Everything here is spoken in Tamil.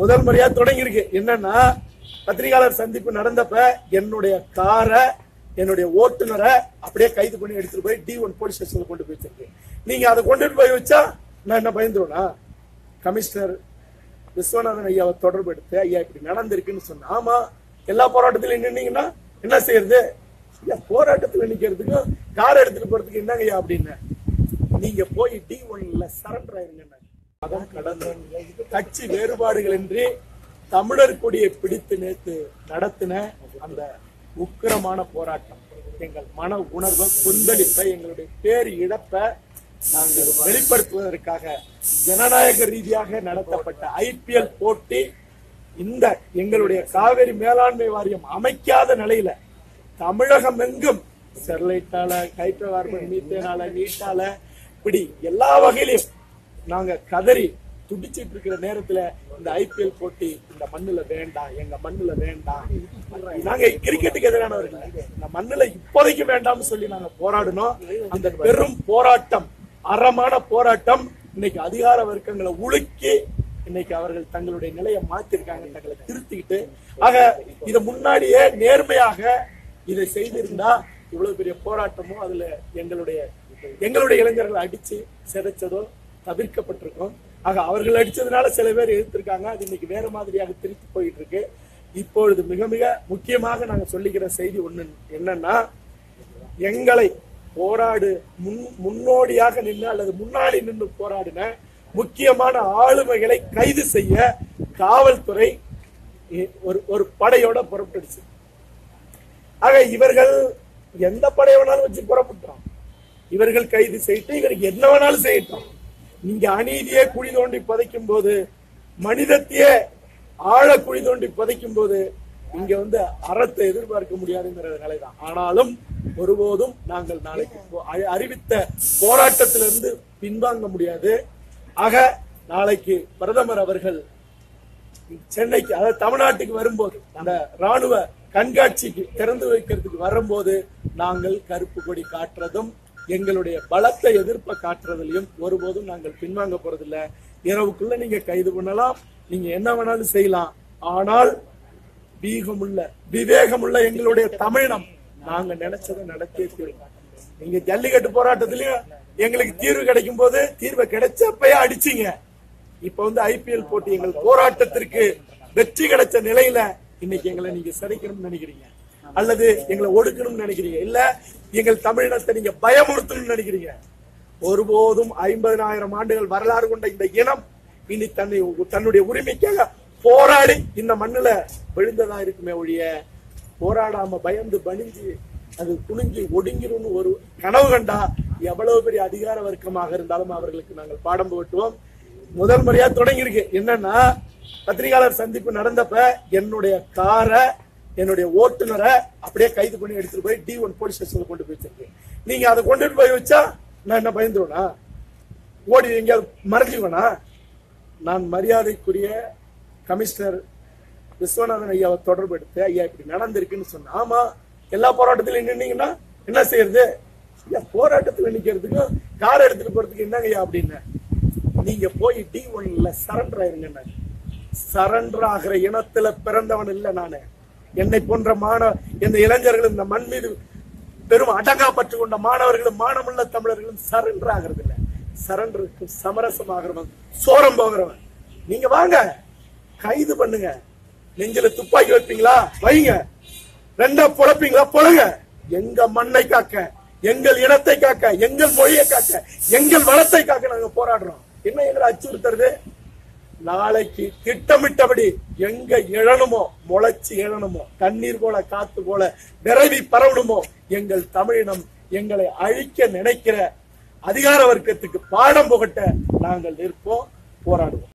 முதல் முறையா தொடங்கி இருக்கு என்னன்னா பத்திரிகையாளர் சந்திப்பு நடந்தப்ப என்னுடைய காரை என்னுடைய ஓட்டுநரை அப்படியே கைது பண்ணி எடுத்துட்டு போய் டி ஒன் போலீஸ் ஸ்டேஷன்ல கொண்டு போய் நீங்க அதை கொண்டுட்டு போய் வச்சா நான் என்ன பயந்துருவேனா? கமிஷனர் விஸ்வநாதன் ஐயாவை தொடர்பு எடுத்து ஐயா இப்படி நடந்திருக்குன்னு சொன்ன. ஆமா எல்லா போராட்டத்திலையும் நின்னீங்கன்னா என்ன செய்யறது? ஐயா போராட்டத்துல நிக்கிறதுக்கும் கார் எடுத்துட்டு போறதுக்கு என்னங்க ஐயா அப்படின்னு. நீங்க போய் டி ஒன்ல சரண்டர் ஆயிருங்க மதம் கடந்த கட்சி வேறுபாடுகள் இன்றி தமிழர் கொடியை பிடித்து நேத்து நடத்தின அந்த உக்கிரமான போராட்டம். எங்கள் மன உணர்வை கொந்தளிப்பை எங்களுடைய பேர் இழப்பை நாங்கள் வெளிப்படுத்துவதற்காக ஜனநாயக ரீதியாக நடத்தப்பட்ட ஐபிஎல் போட்டி இந்த எங்களுடைய காவிரி மேலாண்மை வாரியம் அமைக்காத நிலையில தமிழகம் எங்கும் ஸ்டெர்லைட்டால ஹைட்ரோ கார்பன் மீத்தேனால நீட்டால இப்படி எல்லா வகையிலும் நாங்க கதறி துடிச்சிட்டு இருக்கிற நேரத்துல இந்த ஐபிஎல் போட்டி இந்த மண்ணுல வேண்டாம் எங்க மண்ணுல வேண்டாம். நாங்க கிரிக்கெட்டுக்கு எதிரானவர்கள் இந்த மண்ணுல இப்போதைக்கு வேண்டாம்னு சொல்லி நாங்க போராடினோம். அந்த பெரும் போராட்டம் அறமான போராட்டம் இன்னைக்கு அதிகார வர்க்கங்களை உலுக்கி இன்னைக்கு அவர்கள் தங்களுடைய நிலையை மாத்திருக்காங்க தங்களை திருத்திக்கிட்டு. ஆக இத முன்னாடியே நேர்மையாக இதை செய்திருந்தா இவ்வளவு பெரிய போராட்டமும் அதுல எங்களுடைய எங்களுடைய இளைஞர்களை அடிச்சு சிதைச்சதோ தவிர்க்கப்பட்டிருக்கும். ஆக அவர்கள் அடிச்சதுனால சில பேர் எதிர்த்திருக்காங்க. அது இன்னைக்கு வேற மாதிரியாக திருத்தி போயிட்டு இருக்கு இப்பொழுது மிக மிக முக்கியமாக நாங்கள் சொல்லிக்கிற செய்தி ஒண்ணு என்னன்னா எங்களை போராடு முன் முன்னோடியாக நின்று அல்லது முன்னாடி நின்று போராடின முக்கியமான ஆளுமைகளை கைது செய்ய காவல்துறை ஒரு ஒரு படையோட புறப்பட்டுடுச்சு. ஆக இவர்கள் எந்த படை வேணாலும் வச்சு புறப்பட்டோம் இவர்கள் கைது செய்யிட்டு இவருக்கு என்ன வேணாலும் செய்யட்டும். நீங்க அநீதியே குழி தோண்டி புதைக்கும் போது மனிதத்தையே ஆழ குழி தோண்டி புதைக்கும் போது இங்க வந்து அறத்தை எதிர்பார்க்க முடியாதுங்கிற நிலைதான். ஆனாலும் ஒருபோதும் நாங்கள் நாளைக்கு அறிவித்த போராட்டத்திலிருந்து பின்வாங்க முடியாது. ஆக நாளைக்கு பிரதமர் அவர்கள் சென்னைக்கு அதாவது தமிழ்நாட்டுக்கு வரும்போது அந்த ராணுவ கண்காட்சிக்கு திறந்து வைக்கிறதுக்கு வரும்போது நாங்கள் கருப்பு கொடி காட்டுறதும் எங்களுடைய பலத்தை எதிர்ப்பை காட்டுறதுலயும் ஒருபோதும் நாங்கள் பின்வாங்க போறதில்லை. இரவுக்குள்ள நீங்க கைது பண்ணலாம். நீங்க என்ன வேணாலும் செய்யலாம். ஆனால் வீகமுள்ள விவேகமுள்ள எங்களுடைய தமிழம் நாங்க நினைச்சதை நடத்தியே தீருவோம் நீங்க ஜல்லிக்கட்டு போராட்டத்திலயும் எங்களுக்கு தீர்வு கிடைக்கும் போது தீர்வை கிடைச்சப்பயே அடிச்சீங்க. இப்ப வந்து ஐபிஎல் போட்டி எங்கள் போராட்டத்திற்கு வெற்றி கிடைச்ச நிலையில இன்னைக்கு எங்களை நீங்க சிதைக்கணும்னு நினைக்கிறீங்க. அல்லது எங்களை ஒடுக்கணும்னு நினைக்கிறீங்க? இல்ல எங்கள் தமிழினத்தை நீங்க பயமுறுத்தணும்னு நினைக்கிறீங்க? ஒருபோதும் ஐம்பதனாயிரம் ஆண்டுகள் வரலாறு கொண்ட இந்த இனம் இனி தன்னை தன்னுடைய உரிமைக்காக போராடி இந்த மண்ணுல விழுந்ததா இருக்குமே ஒழிய போராடாம பயந்து பணிஞ்சு அது குனிஞ்சு ஒடுங்கிரும்னு ஒரு கனவு கண்டா எவ்வளவு பெரிய அதிகார வர்க்கமாக இருந்தாலும் அவர்களுக்கு நாங்கள் பாடம் புகட்டுவோம். முதல் முறையா தொடங்கியிருக்கு. என்னன்னா பத்திரிகையாளர் சந்திப்பு நடந்தப்ப என்னுடைய காரை என்னுடைய ஓட்டுநரை அப்படியே கைது பண்ணி எடுத்துட்டு போய் டி ஒன் போலீஸ் ஸ்டேஷன்ல கொண்டு போய் வச்சிருக்கு நீங்க அதை கொண்டுட்டு போய் வச்சா நான் என்ன பயந்துருவேனா? ஓடி எங்கேயாவது மறைஞ்சுவேனா நான் மரியாதைக்குரிய கமிஷனர் விஸ்வநாதன் ஐயாவை தொடர்பு எடுத்து ஐயா இப்படி நடந்திருக்குன்னு சொன்ன ஆமா எல்லா போராட்டத்திலும் நின்னீங்கன்னா என்ன செய்யறது? ஐயா போராட்டத்துல நிக்கிறதுக்கும் கார் எடுத்துட்டு போறதுக்கு என்னங்க ஐயா அப்படின்னு. நீங்க போய் டி ஒன்ல சரண்டர் ஆயிருங்க சரண்டர் ஆகிற இனத்துல பிறந்தவன் இல்லை நானு. என்னை போன்ற மாணவ இந்த இளைஞர்கள் இந்த மண் மீது பெரும் அடங்கா பற்று கொண்ட மாணவர்களும் மானமுள்ள தமிழர்களும் சரண்டர் ஆகிறது இல்ல சரண்டருக்கு சமரசம் ஆகிறவன் சோரம் போகிறவன். நீங்க வாங்க. கைது பண்ணுங்க. நெஞ்சில துப்பாக்கி வைப்பீங்களா? வைங்க. ரெண்டா பொழப்பீங்களா? பொழுங்க. எங்க மண்ணை காக்க எங்கள் இனத்தை காக்க எங்கள் மொழியை காக்க எங்கள் வளத்தை காக்க நாங்க போராடுறோம். என்ன எங்களை அச்சுறுத்துறது? நாளைக்கு திட்டமிட்டபடி எங்க எழணுமோ முளைச்சு எழணுமோ தண்ணீர் போல காத்து போல விரைவி பரவணுமோ எங்கள் தமிழினம் எங்களை அழிக்க நினைக்கிற அதிகார வர்க்கத்துக்கு பாடம் புகட்ட நாங்கள் நிற்போம் போராடுவோம்.